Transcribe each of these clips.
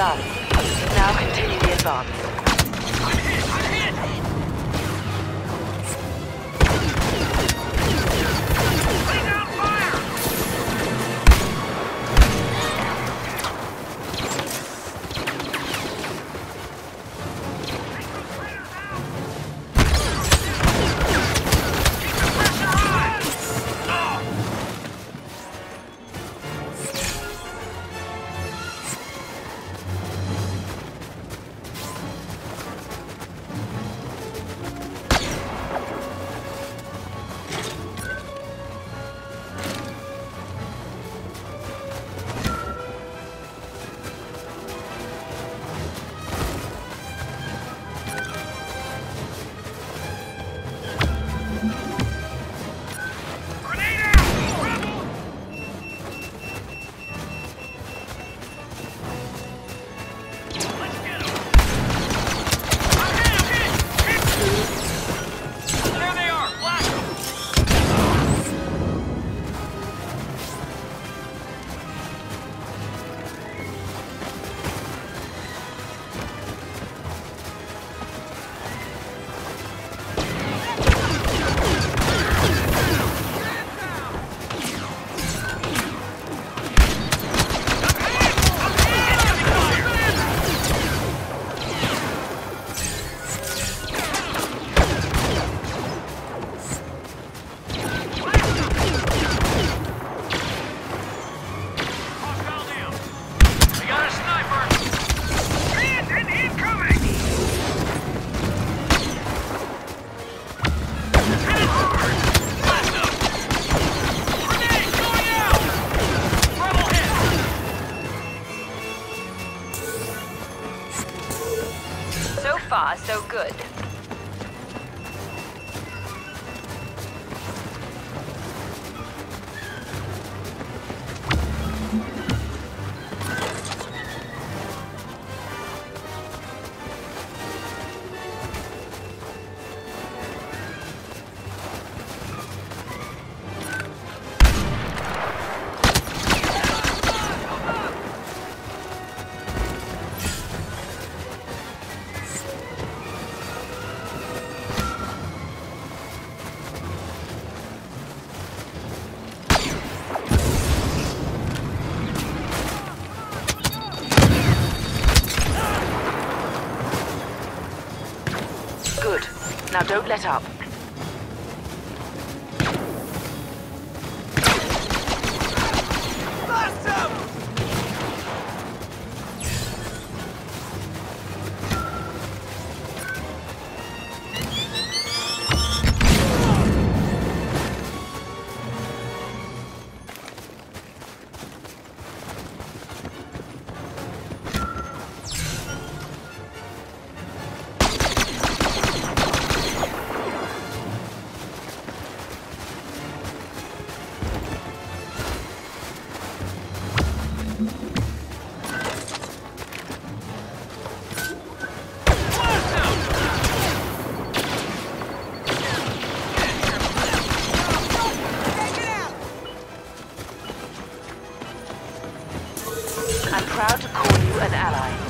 up. Now continue the advance. Now don't let up. Proud to call you an ally.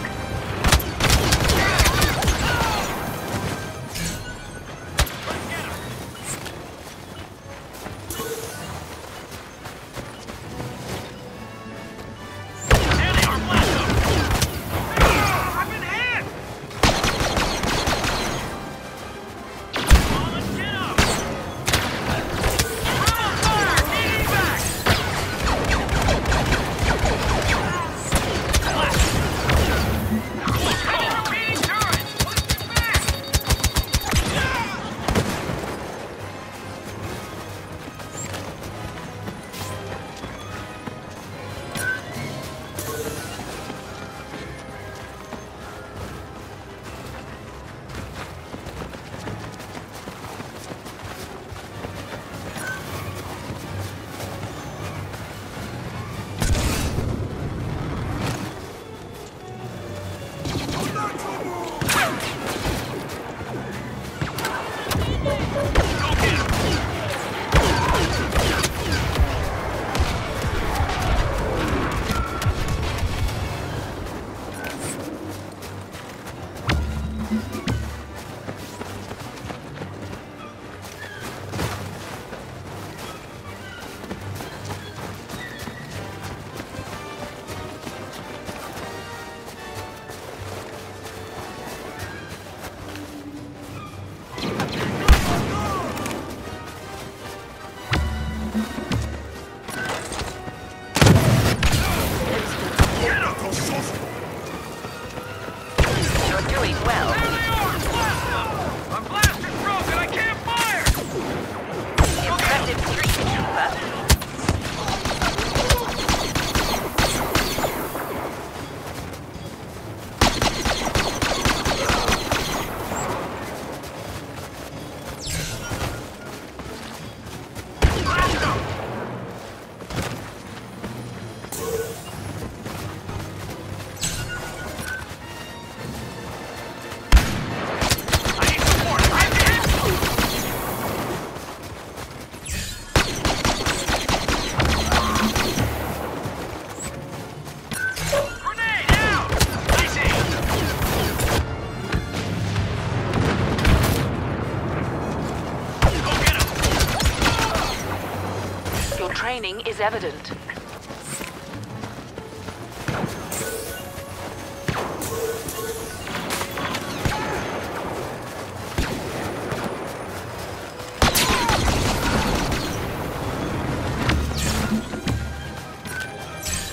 Evident.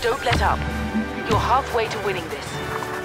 Don't let up. You're halfway to winning this.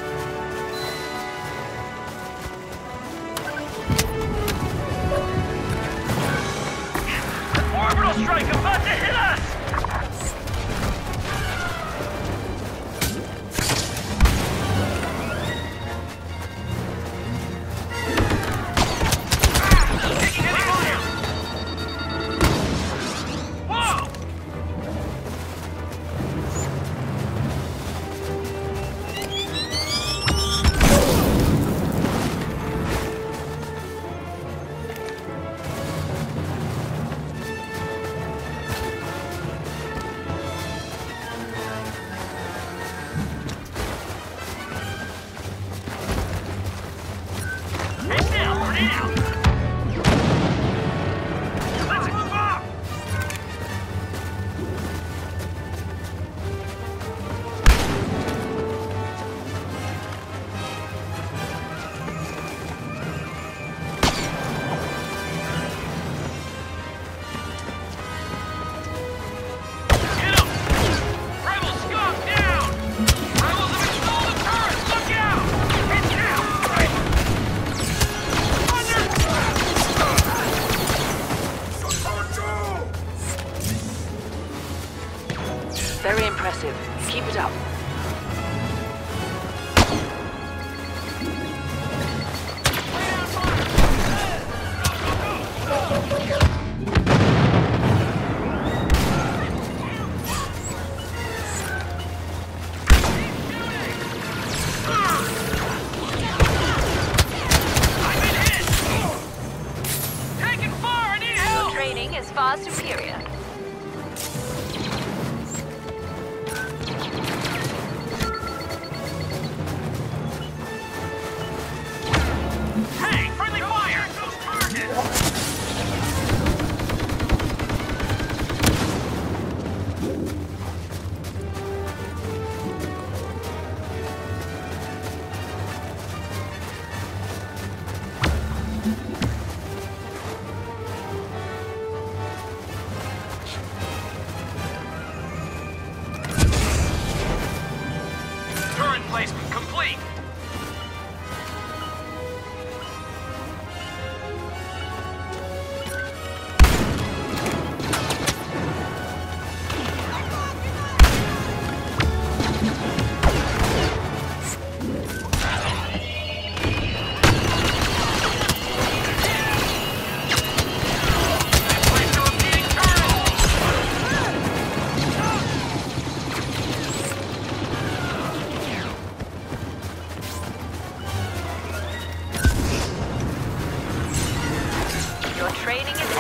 Training is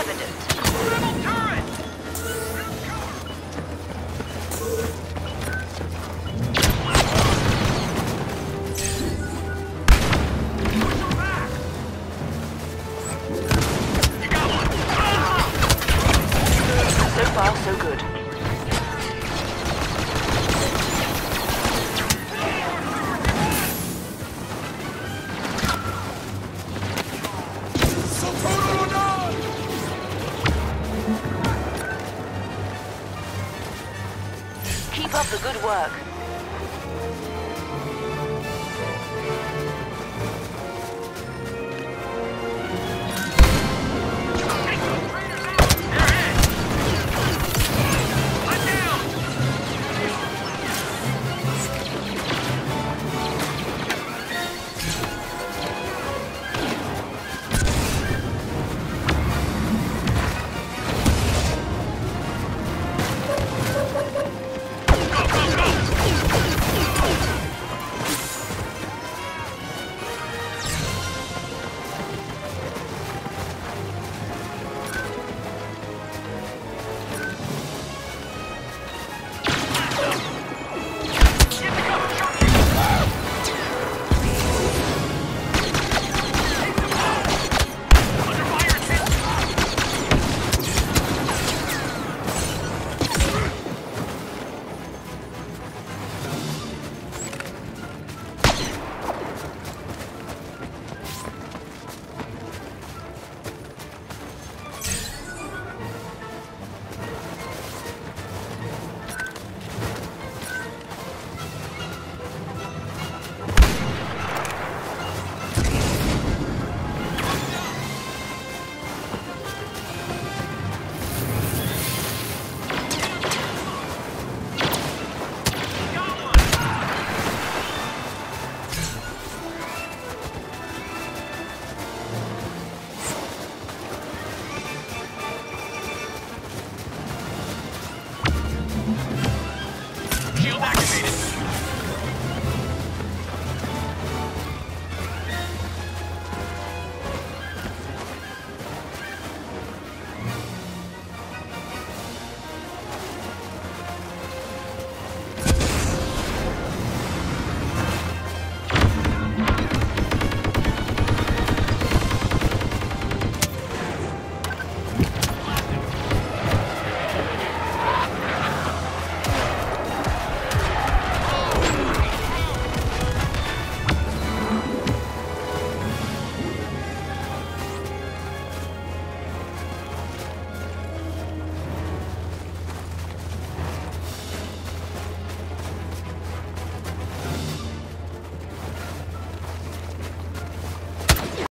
work.